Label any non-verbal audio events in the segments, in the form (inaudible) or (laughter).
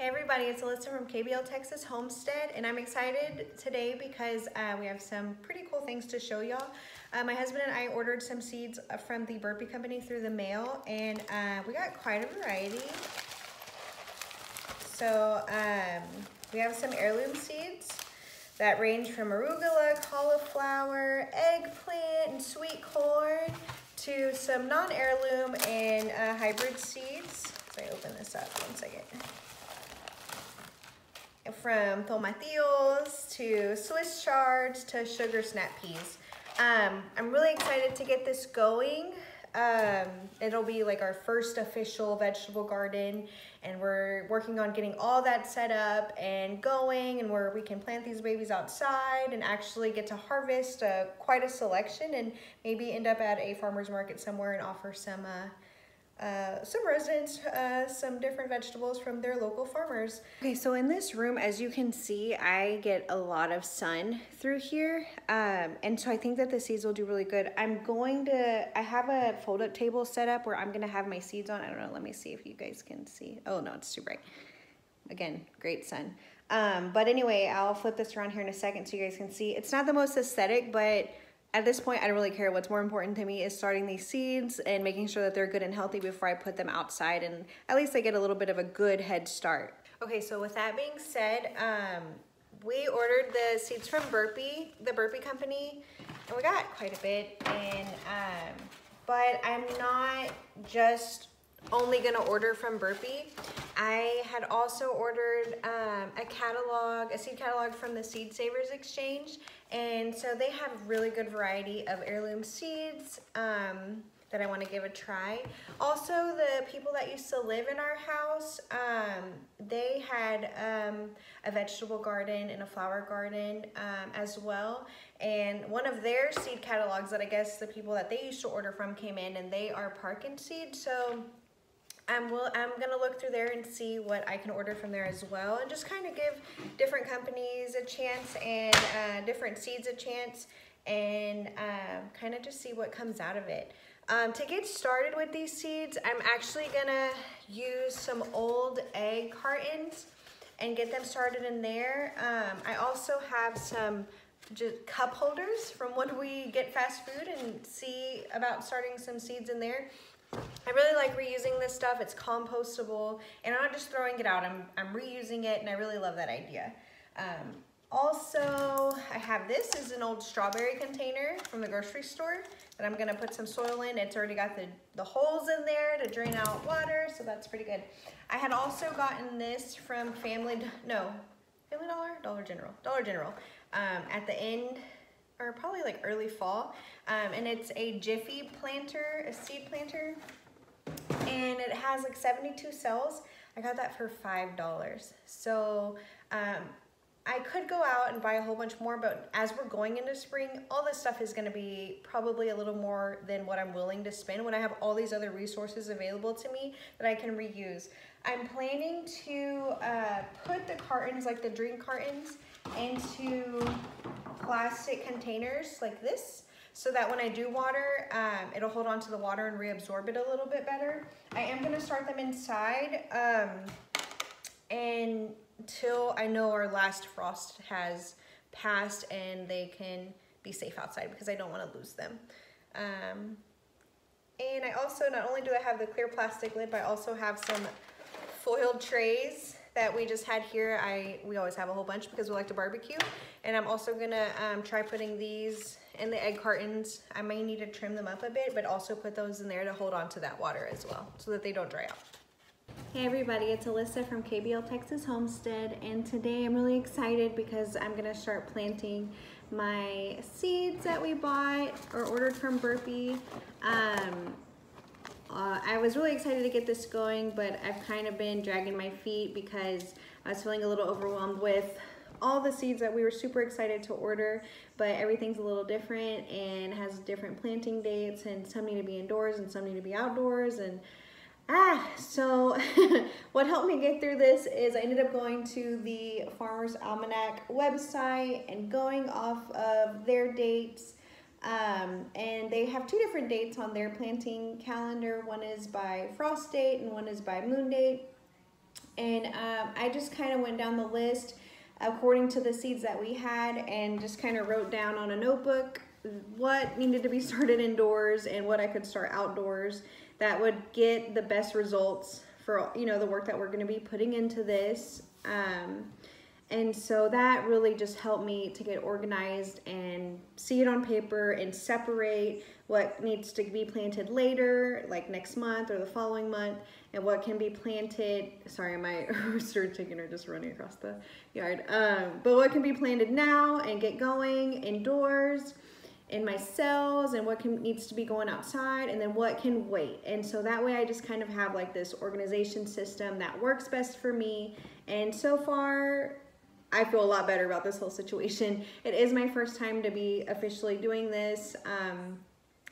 Hey everybody, it's Alyssa from KBL Texas Homestead and I'm excited today because uh, we have some pretty cool things to show y'all. Uh, my husband and I ordered some seeds from the Burpee Company through the mail and uh, we got quite a variety. So um, we have some heirloom seeds that range from arugula, cauliflower, eggplant, and sweet corn to some non-heirloom and uh, hybrid seeds. So I open this up one second from tomatillos to Swiss chards to sugar snap peas. Um, I'm really excited to get this going. Um, it'll be like our first official vegetable garden and we're working on getting all that set up and going and where we can plant these babies outside and actually get to harvest uh, quite a selection and maybe end up at a farmer's market somewhere and offer some uh, uh, some residents uh, some different vegetables from their local farmers. Okay, so in this room, as you can see, I get a lot of sun through here. Um, and so I think that the seeds will do really good. I'm going to, I have a fold up table set up where I'm gonna have my seeds on. I don't know, let me see if you guys can see. Oh no, it's too bright. Again, great sun. Um, but anyway, I'll flip this around here in a second so you guys can see. It's not the most aesthetic, but at this point, I don't really care. What's more important to me is starting these seeds and making sure that they're good and healthy before I put them outside and at least I get a little bit of a good head start. Okay, so with that being said, um, we ordered the seeds from Burpee, the Burpee company, and we got quite a bit. And um, But I'm not just only gonna order from Burpee. I had also ordered um, a catalog, a seed catalog from the Seed Savers Exchange. And so they have really good variety of heirloom seeds um, that I wanna give a try. Also, the people that used to live in our house, um, they had um, a vegetable garden and a flower garden um, as well. And one of their seed catalogs that I guess the people that they used to order from came in and they are Parkin seed. So I'm, will, I'm gonna look through there and see what I can order from there as well and just kind of give different companies a chance and uh, different seeds a chance and uh, kind of just see what comes out of it. Um, to get started with these seeds, I'm actually gonna use some old egg cartons and get them started in there. Um, I also have some just cup holders from when we get fast food and see about starting some seeds in there. I really like reusing this stuff. It's compostable and I'm not just throwing it out. I'm, I'm reusing it and I really love that idea. Um, also, I have this is an old strawberry container from the grocery store that I'm gonna put some soil in. It's already got the, the holes in there to drain out water, so that's pretty good. I had also gotten this from Family, no, Family Dollar? Dollar General, Dollar General. Um, at the end or probably like early fall. Um, and it's a Jiffy planter, a seed planter. And it has like 72 cells. I got that for $5. So um, I could go out and buy a whole bunch more, but as we're going into spring, all this stuff is gonna be probably a little more than what I'm willing to spend when I have all these other resources available to me that I can reuse. I'm planning to uh, put the cartons, like the dream cartons, into plastic containers like this so that when I do water, um, it'll hold on to the water and reabsorb it a little bit better. I am gonna start them inside um, until I know our last frost has passed and they can be safe outside because I don't wanna lose them. Um, and I also, not only do I have the clear plastic lid, but I also have some foiled trays that we just had here. I We always have a whole bunch because we like to barbecue. And I'm also gonna um, try putting these in the egg cartons. I may need to trim them up a bit, but also put those in there to hold on to that water as well so that they don't dry out. Hey everybody, it's Alyssa from KBL Texas Homestead and today I'm really excited because I'm gonna start planting my seeds that we bought or ordered from Burpee. Um, uh, I was really excited to get this going, but I've kind of been dragging my feet because I was feeling a little overwhelmed with all the seeds that we were super excited to order, but everything's a little different and has different planting dates and some need to be indoors and some need to be outdoors and ah, so (laughs) what helped me get through this is I ended up going to the Farmer's Almanac website and going off of their dates um, and they have two different dates on their planting calendar. One is by frost date and one is by moon date. And um, I just kind of went down the list according to the seeds that we had and just kind of wrote down on a notebook what needed to be (laughs) started indoors and what I could start outdoors that would get the best results for you know the work that we're going to be putting into this. Um, and so that really just helped me to get organized and see it on paper and separate what needs to be planted later, like next month or the following month, and what can be planted. Sorry, my (laughs) rooster chicken are just running across the yard. Um, but what can be planted now and get going indoors in my cells and what can needs to be going outside and then what can wait. And so that way I just kind of have like this organization system that works best for me. And so far I feel a lot better about this whole situation. It is my first time to be officially doing this. Um,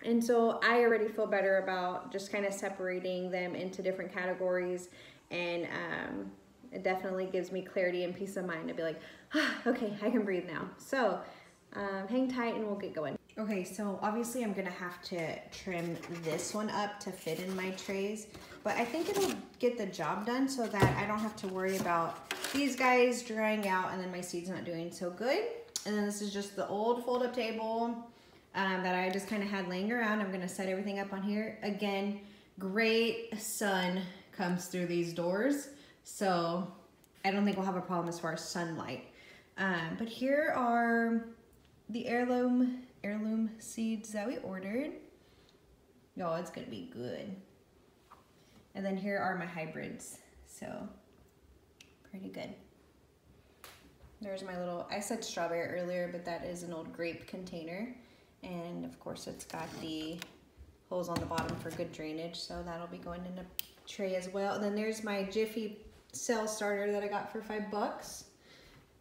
and so I already feel better about just kind of separating them into different categories. And um, it definitely gives me clarity and peace of mind to be like, ah, okay, I can breathe now. So um, hang tight and we'll get going. Okay, so obviously I'm gonna have to trim this one up to fit in my trays, but I think it'll get the job done so that I don't have to worry about these guys drying out and then my seeds not doing so good. And then this is just the old fold up table um, that I just kind of had laying around. I'm gonna set everything up on here. Again, great sun comes through these doors, so I don't think we'll have a problem as far as sunlight. Um, but here are the heirloom heirloom seeds that we ordered. Y'all, it's gonna be good. And then here are my hybrids. So, pretty good. There's my little, I said strawberry earlier, but that is an old grape container. And of course it's got the holes on the bottom for good drainage. So that'll be going in a tray as well. And then there's my Jiffy cell starter that I got for five bucks.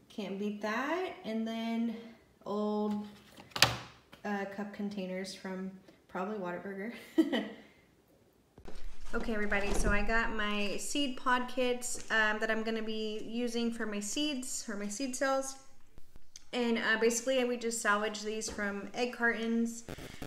Can't beat that. And then old uh, cup containers from probably Whataburger. (laughs) okay, everybody, so I got my seed pod kits um, that I'm going to be using for my seeds or my seed cells. And uh, basically, we just salvage these from egg cartons.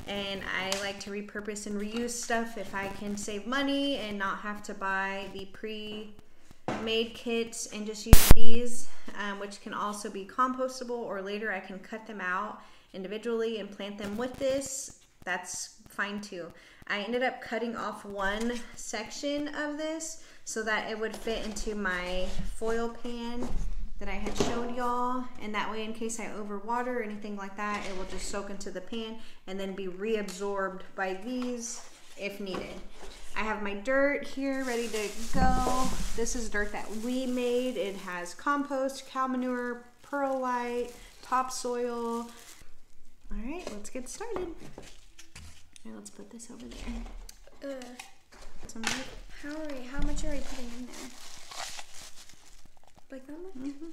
And I like to repurpose and reuse stuff if I can save money and not have to buy the pre-made kits and just use these, um, which can also be compostable or later I can cut them out individually and plant them with this, that's fine too. I ended up cutting off one section of this so that it would fit into my foil pan that I had showed y'all and that way in case I overwater or anything like that it will just soak into the pan and then be reabsorbed by these if needed. I have my dirt here ready to go. This is dirt that we made. It has compost, cow manure, perlite, topsoil, all right, let's get started. Let's put this over there. Some how are we, how much are we putting in there? Like that much? Mm -hmm.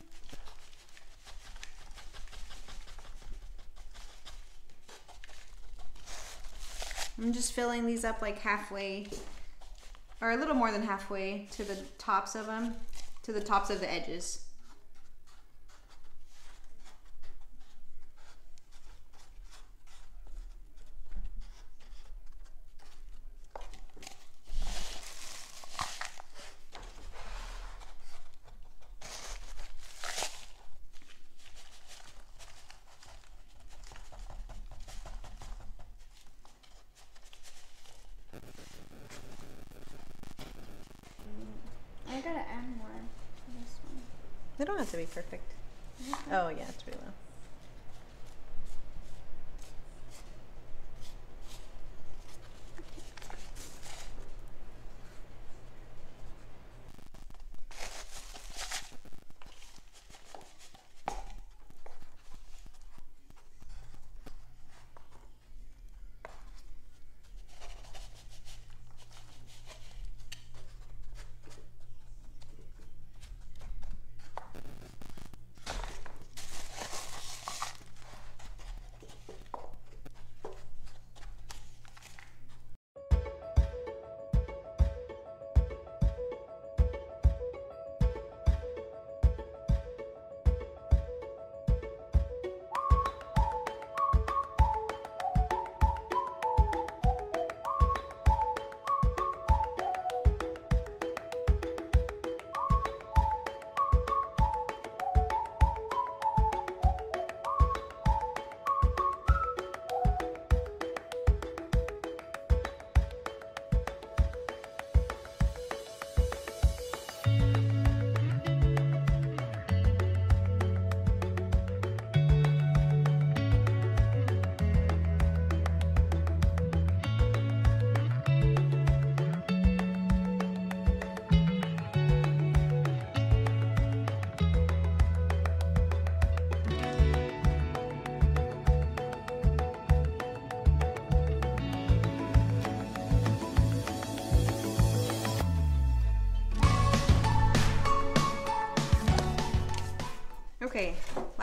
I'm just filling these up like halfway, or a little more than halfway to the tops of them, to the tops of the edges. They don't have to be perfect. Mm-hmm. Oh yeah, it's really low.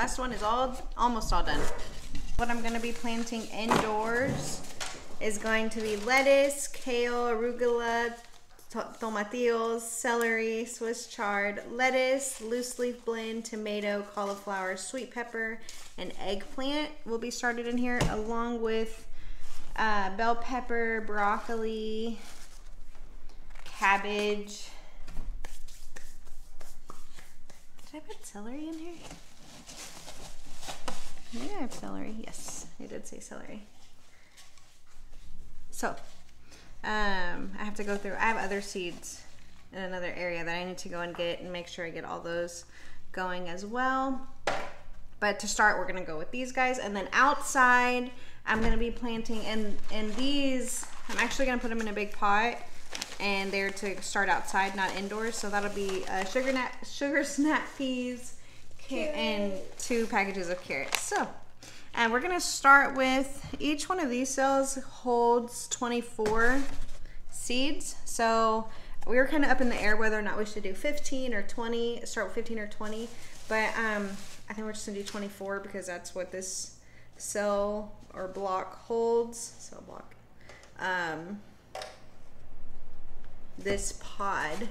Last one is all almost all done. What I'm gonna be planting indoors is going to be lettuce, kale, arugula, tomatillos, celery, Swiss chard, lettuce, loose leaf blend, tomato, cauliflower, sweet pepper, and eggplant will be started in here along with uh, bell pepper, broccoli, cabbage. Did I put celery in here? Maybe I have celery. Yes, I did say celery. So, um, I have to go through. I have other seeds in another area that I need to go and get and make sure I get all those going as well. But to start, we're gonna go with these guys, and then outside, I'm gonna be planting. And and these, I'm actually gonna put them in a big pot, and they're to start outside, not indoors. So that'll be uh, sugar sugar (laughs) snap peas, and two packages of carrots. So and we're gonna start with, each one of these cells holds 24 seeds. So we were kind of up in the air whether or not we should do 15 or 20, start with 15 or 20. But um, I think we're just gonna do 24 because that's what this cell or block holds. Cell block. Um, this pod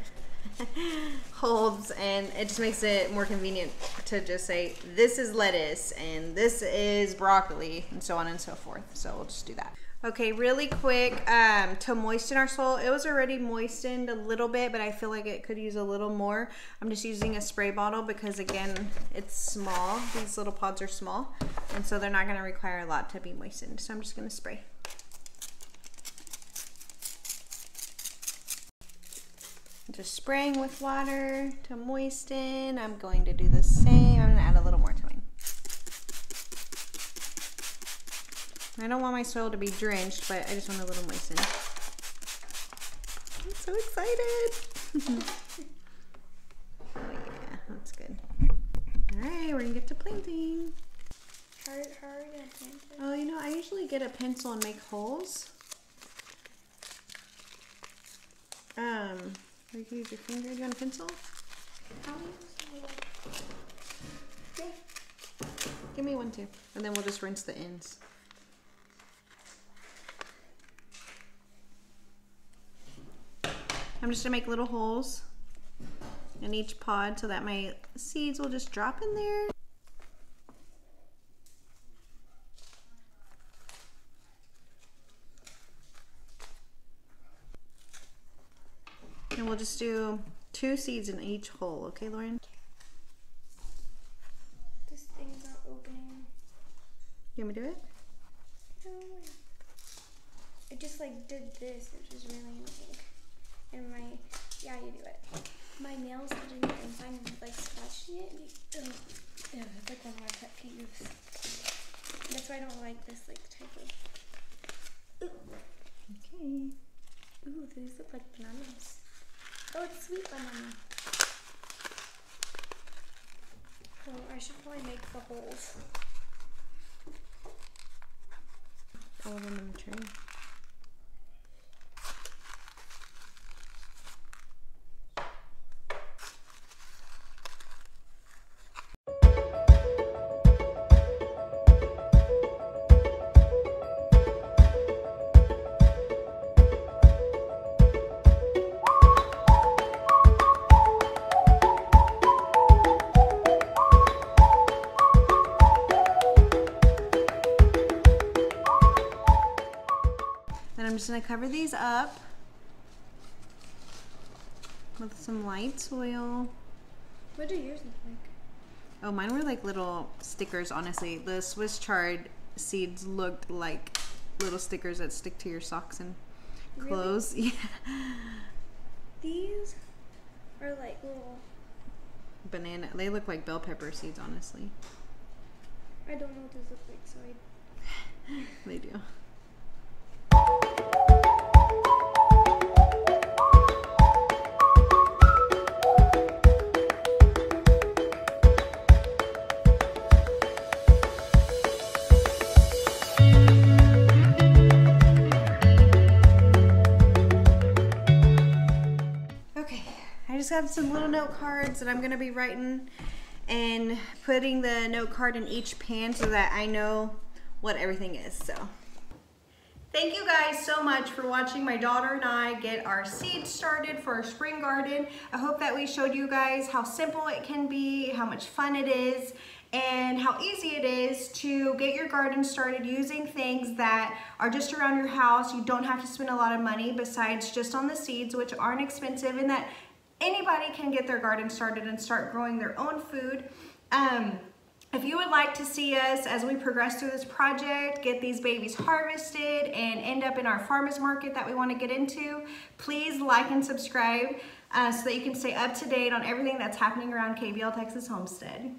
holds and it just makes it more convenient to just say this is lettuce and this is broccoli and so on and so forth. So we'll just do that. Okay really quick um, to moisten our soil it was already moistened a little bit but I feel like it could use a little more. I'm just using a spray bottle because again it's small. These little pods are small and so they're not going to require a lot to be moistened. So I'm just going to spray just spraying with water to moisten. I'm going to do the same. I'm gonna add a little more to mine. I don't want my soil to be drenched, but I just want a little moisten. I'm so excited. (laughs) oh yeah, that's good. All right, we're gonna get to planting. How, how are you gonna plant it? Oh, you know, I usually get a pencil and make holes. Um, or you can use your finger. Do you want a pencil? Um, How Okay. Give me one too. And then we'll just rinse the ends. I'm just gonna make little holes in each pod so that my seeds will just drop in there. Just do two seeds in each hole, okay, Lauren? This thing's not opening. You want me to do it? No. I just like did this, which is really annoying. And my, yeah, you do it. My nails didn't even find like scratching it. Um, ugh, ugh, it's like one of my pet peeves. That's why I don't like this like type of. Okay. Ooh, these look like bananas. Oh, it's sweet banana. Oh, I should probably make the holes. All of them in the tray. Just gonna cover these up with some light soil. What do yours look like? Oh, mine were like little stickers, honestly. The Swiss chard seeds looked like little stickers that stick to your socks and Really? clothes. (laughs) Yeah. These are like little. Banana. They look like bell pepper seeds, honestly. I don't know what these look like, so I. (laughs) They do. Have some little note cards that I'm gonna be writing and putting the note card in each pan so that I know what everything is. So thank you guys so much for watching my daughter and I get our seeds started for our spring garden. I hope that we showed you guys how simple it can be, how much fun it is, and how easy it is to get your garden started using things that are just around your house. You don't have to spend a lot of money besides just on the seeds, which aren't expensive, and that anybody can get their garden started and start growing their own food. Um, if you would like to see us as we progress through this project, get these babies harvested and end up in our farmer's market that we want to get into, please like and subscribe uh, so that you can stay up to date on everything that's happening around KBL Texas Homestead.